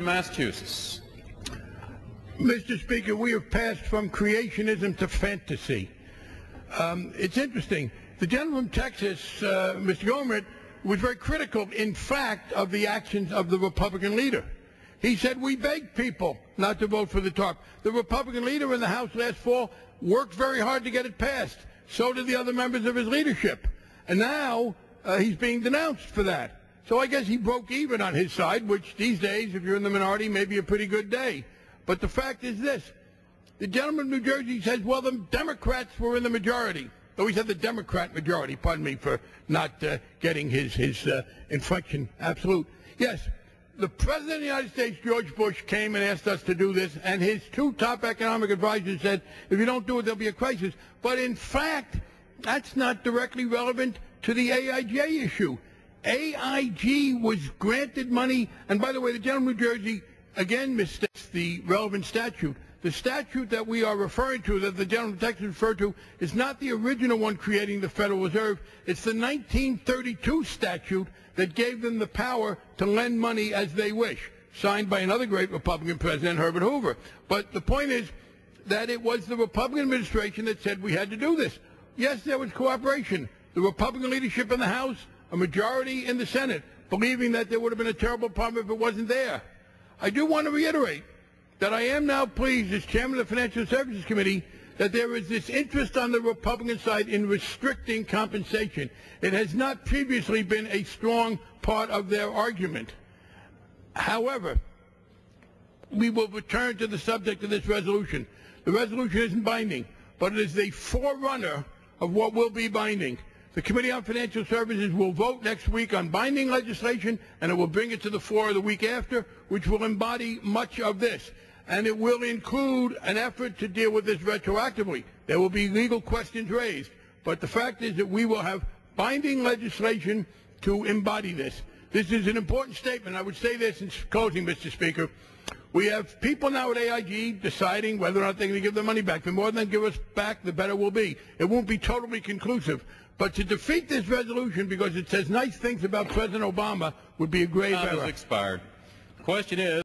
from Massachusetts. Mr. Speaker, we have passed from creationism to fantasy. Um, it's interesting. The gentleman from Texas, uh, Mr. Gohmert, was very critical, in fact, of the actions of the Republican leader. He said, we begged people not to vote for the TARP. The Republican leader in the House last fall worked very hard to get it passed. So did the other members of his leadership. And now uh, he's being denounced for that. So I guess he broke even on his side, which these days, if you're in the minority, may be a pretty good day. But the fact is this. The gentleman from New Jersey says, well, the Democrats were in the majority. Though he said the Democrat majority. Pardon me for not uh, getting his, his uh, inflection absolute. Yes, the President of the United States, George Bush, came and asked us to do this, and his two top economic advisors said, if you don't do it, there'll be a crisis. But in fact, that's not directly relevant to the AIG issue. AIG was granted money, and by the way, the gentleman from New Jersey again mistakes the relevant statute. The statute that we are referring to, that the gentleman from Texas referred to, is not the original one creating the Federal Reserve. It's the 1932 statute that gave them the power to lend money as they wish, signed by another great Republican president, Herbert Hoover. But the point is that it was the Republican administration that said we had to do this. Yes, there was cooperation. The Republican leadership in the House, a majority in the Senate, believing that there would have been a terrible problem if it wasn't there. I do want to reiterate that I am now pleased as chairman of the Financial Services Committee that there is this interest on the Republican side in restricting compensation. It has not previously been a strong part of their argument. However, we will return to the subject of this resolution. The resolution isn't binding, but it is the forerunner of what will be binding. The Committee on Financial Services will vote next week on binding legislation, and it will bring it to the floor the week after, which will embody much of this. And it will include an effort to deal with this retroactively. There will be legal questions raised. But the fact is that we will have binding legislation to embody this. This is an important statement. I would say this in closing, Mr. Speaker. We have people now at AIG deciding whether or not they're going to give the money back. The more they give us back, the better we'll be. It won't be totally conclusive. But to defeat this resolution because it says nice things about President Obama would be a grave Time error. expired. The question is.